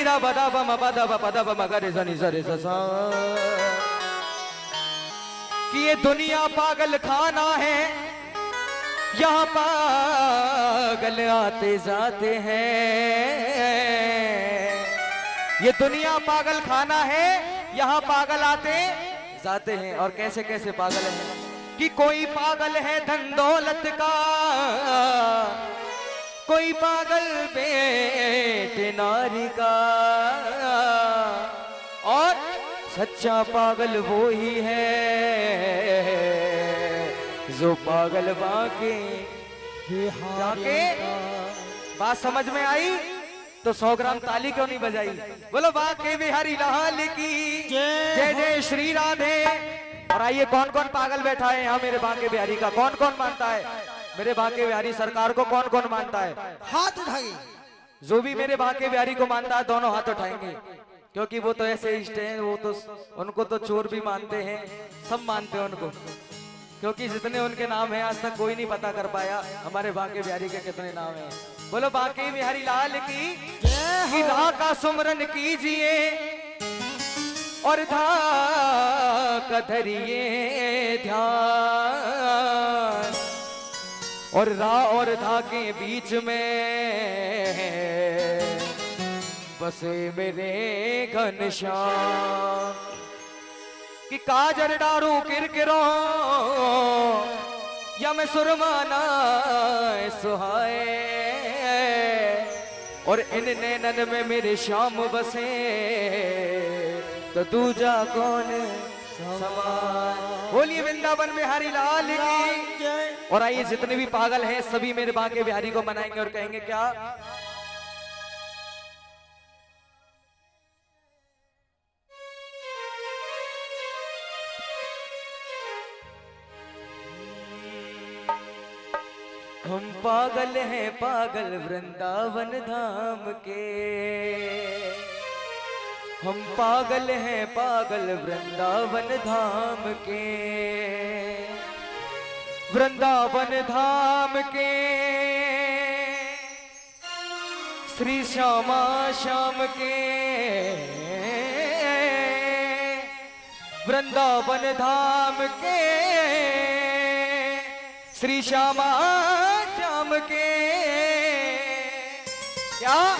नी रा बदा बम बदा ब पदा बम गरे सनी सरे ससा कि ये दुनिया पागल खाना है, यहाँ पागल आते जाते हैं। ये दुनिया पागल खाना है, यहाँ पागल आते जाते हैं। और कैसे कैसे पागल हैं? कि कोई पागल है धन दौलत का कोई पागल बेटे नारी का और सच्चा पागल वो ही है जो पागल बाके जाके। बात समझ में आई? तो सौ ग्राम ताली क्यों नहीं बजाई? बोलो बाके बिहारी लाल की। जय जय श्री राधे। और आइए कौन कौन पागल बैठा है यहाँ मेरे बांके बिहारी का? कौन कौन मानता है? मेरे बांके बिहारी सरकार को कौन कौन मानता है? हाथ उठाइए। जो भी मेरे बांके बिहारी को मानता है दोनों हाथ उठाएँगे। क्योंकि वो तो ऐसे इष्ट हैं वो तो उनको तो चोर भी मानते हैं सब मानते हैं उनको। क्योंकि जितने उनके नाम हैं आज तक कोई नहीं पता कर पाया हमारे बांके बिहारी के कितने नाम हैं। बोलो बांके बिहारी लाल की राह का सुमरन कीजिए और धा कधरिए ध्यान। और रा और धा के बीच में बसे मेरे घनश्याम कि काजर डारू किरकिरो, या मैं सुरमाना सुहाए। और इन नैनन में मेरे शाम बसे तो दूजा कौन? बोलिए, वृंदावन बिहारी लाल की और आइए, जितने भी पागल हैं, सभी मेरे बांके बिहारी को मनाएँगे और कहेंगे, क्या? हम पागल हैं पागल वृंदावन धाम के। हम पागल हैं पागल वृंदावन धाम के। वृंदावन धाम के। श्री श्यामा श्याम के। वृंदावन धाम के। श्री श्यामा श्याम के। क्या?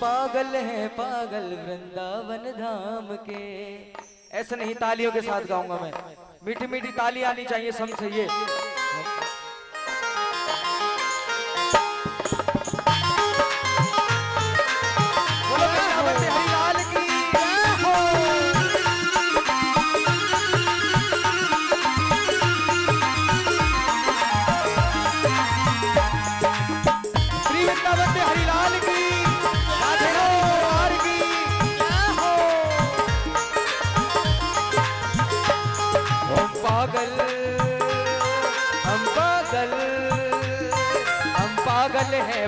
पागल है पागल वृंदावन धाम के। ऐसे नहीं तालियों के साथ गाऊँगा मैं। मीठी मीठी ताली आनी चाहिए समझिए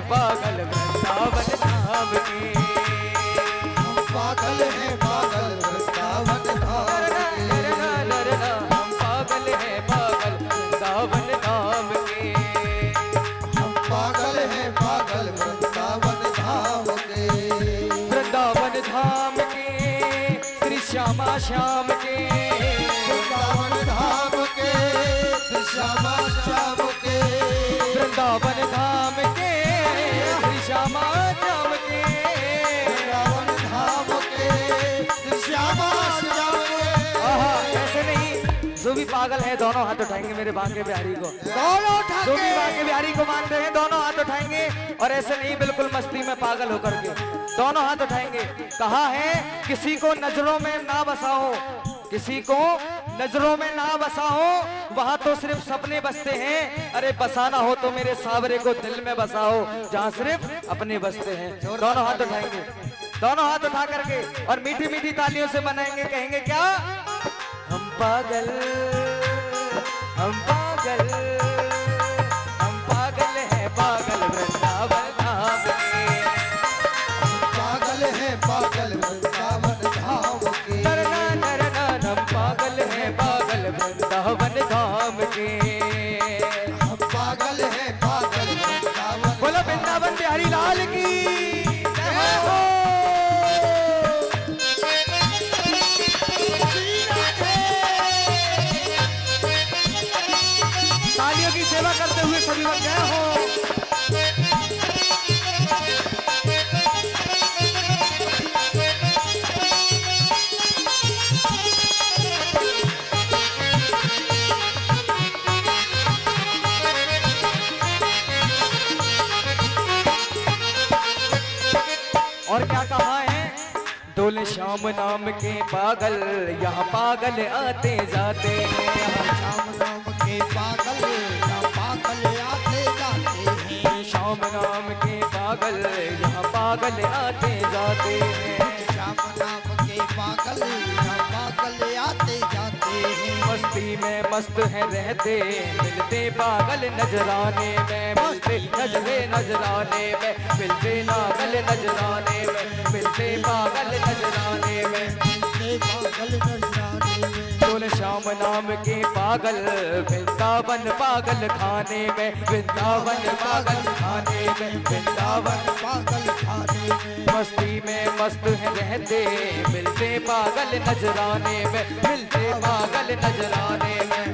पागल वृंदावन धाम के हम पागल हैं पागल वृंदावन धाम हम पागल हैं पागल वृंदावन धाम के हम पागल हैं पागल वृंदावन धाम के। वृंदावन धाम के श्री श्यामा श्याम के। वृंदावन धाम के श्याम पागल है दोनों हाथ उठाएँगे मेरे बांके बिहारी को। दोनों जो भी बांके बिहारी को मानते हैं दोनों हाथ उठाएँगे और ऐसे नहीं बिल्कुल मस्ती में पागल होकर के। दोनों हाथ उठाएँगे। कहा है किसी को नज़रों में ना बसाओ। किसी को नज़रों में ना बसाओ। वहाँ तो सिर्फ़ सपने बसते हैं। अरे बसाना हो तो मेरे सावरे को दिल में बसाओ जहाँ सिर्फ़ अपने बसते हैं। दोनों हाथ उठाएँगे। दोनों हाथ उठा करके और मीठी मीठी तालियों से मनाएँगे कहेंगे क्या? हम पागल हम श्याम नाम के पागल यहाँ पागल आते जाते। हैं यहाँ श्याम नाम के पागल पागल आते जाते। हैं श्याम नाम के पागल यहाँ पागल आते जाते। हैं श्याम नाम के पागल या पागल आते जाते। हैं मस्ती में मस्त है रहते मिलते पागल नजराने में। मिलते नजरे नजराने में मिलते नागल नजराने नाम के पागल वृंदावन पागल खाने में वृंदावन पागल खाने में वृंदावन पागल खाने में। मस्ती में मस्त है रहते मिलते पागल नजराने में मिलते पागल नजराने में।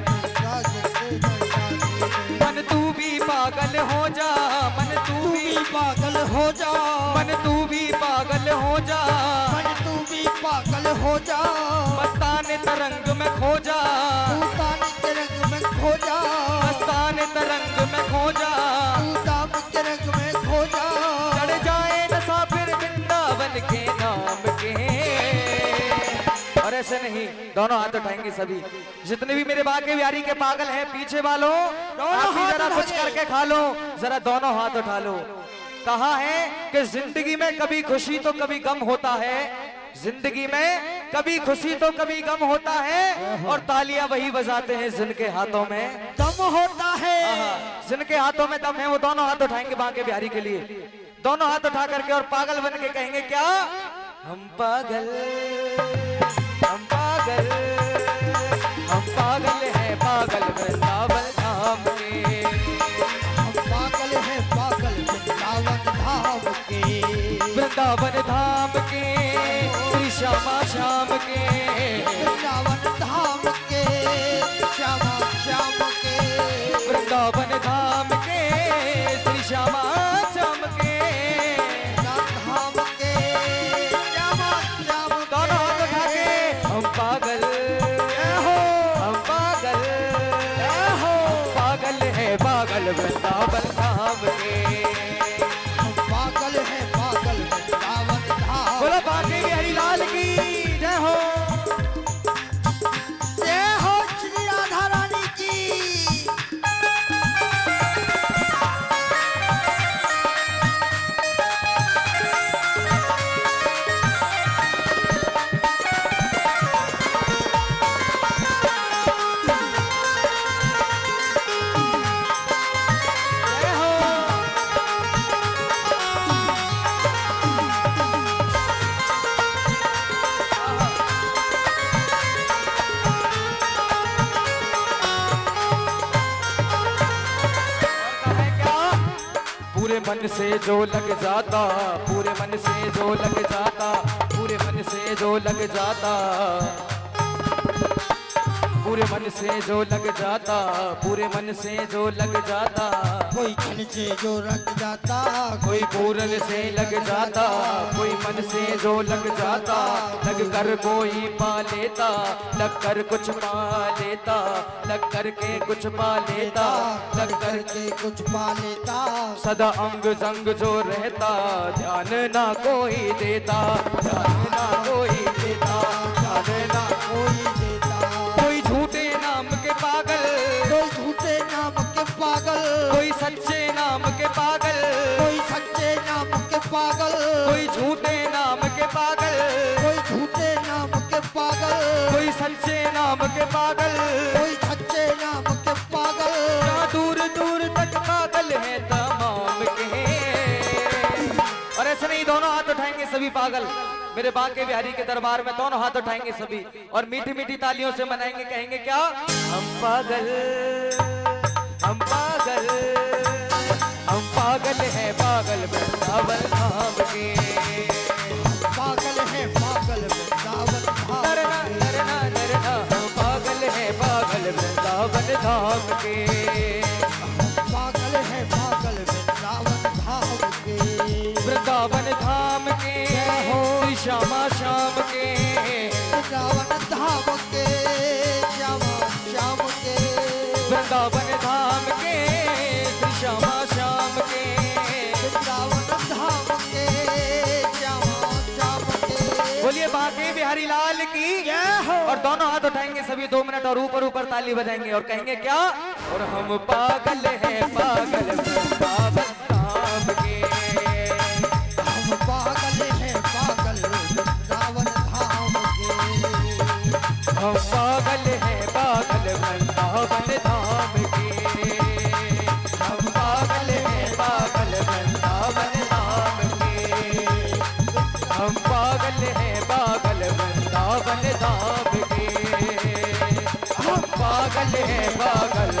मन तू भी पागल हो जा मन तू भी भी पागल हो जा। मन तू भी पागल हो जा। मन तू भी पागल हो जा। मस्तान तरंग नहीं दोनों हाथ उठाएँगे सभी। जितने भी मेरे बाके बिहारी के पागल हैं पीछे वालों आप भी जरा कुछ करके खा लो जरा दोनों हाथ उठा लो। कहा है कि ज़िंदगी में कभी खुशी तो कभी गम होता है। ज़िंदगी में कभी खुशी तो कभी गम होता है और तालियाँ वही बजाते हैं जिनके हाथों में। दम होता है। जिनके हाथों में दम है वो दोनों हाथ उठाएँगे बांके बिहारी के लिए। दोनों हाथ उठा करके और पागल बन के कहेंगे क्या? हम पागल हम पागल। हम पागल हैं पागल वृंदावन धाम के। हम पागल हैं पागल वृंदावन धाम के। वृंदावन धाम के, श्री श्यामा श्याम के। वृंदावन से जो लग जाता पूरे मन से जो लग जाता पूरे मन से जो लग जाता। पूरे मन से जो लग जाता पूरे मन से जो लग जाता। कोई धन से जो रंग जाता कोई पूरन से लग जाता कोई मन से जो लग जाता। लग कर कोई पा लेता लग कर कुछ पा लेता लग कर के कुछ पा लेता। लग करके कुछ पा लेता। सदा अंग जंग जो रहता ध्यान ना कोई देता। ध्यान ना कोई देता ध्यान ना कोई देता। कोई झूठे नाम के पागल कोई झूठे नाम के पागल। कोई सच्चे नाम के पागल कोई सच्चे नाम के पागल। कोई झूठे नाम के पागल कोई झूठे नाम के पागल। कोई सच्चे नाम के पागल। कोई नहीं दोनों हाथ उठाएँगे सभी पागल। मेरे बाके बिहारी के दरबार में दोनों हाथ उठाएँगे सभी। और मीठी मीठी तालियों से मनाएँगे, कहेंगे, क्या? हम पागल हम पागल हम पागल है, पागल वृंदावन धाम के। वृंदावन धाम के हो। श्यामा श्याम के। वृंदावन धाम के श्यामा श्याम के। वृंदावन धाम के श्यामा श्याम के। वृंदावन धाम के श्यामा श्याम के। बोलिए बाकी बिहारी लाल की। और दोनों हाथ उठाएँगे सभी दो मिनट और ऊपर ऊपर ताली बजाएँगे और कहेंगे क्या? और हम पागल हैं पागल वृंदावन हम पागल हैं पागल वृंदावन धाम के? हम पागल हैं पागल वृंदावन धाम के? हम पागल हैं पागल वृंदावन धाम के? हम पागल हैं पागल